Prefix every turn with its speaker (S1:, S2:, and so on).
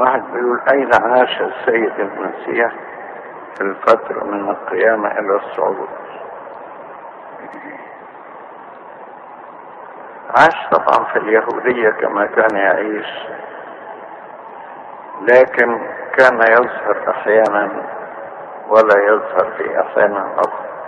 S1: واحد بيقول أين عاش السيد المسيح في الفترة من القيامة إلى الصعود؟ عاش طبعا في اليهودية كما كان يعيش لكن كان يظهر أحيانا ولا يظهر في أحيان أخرى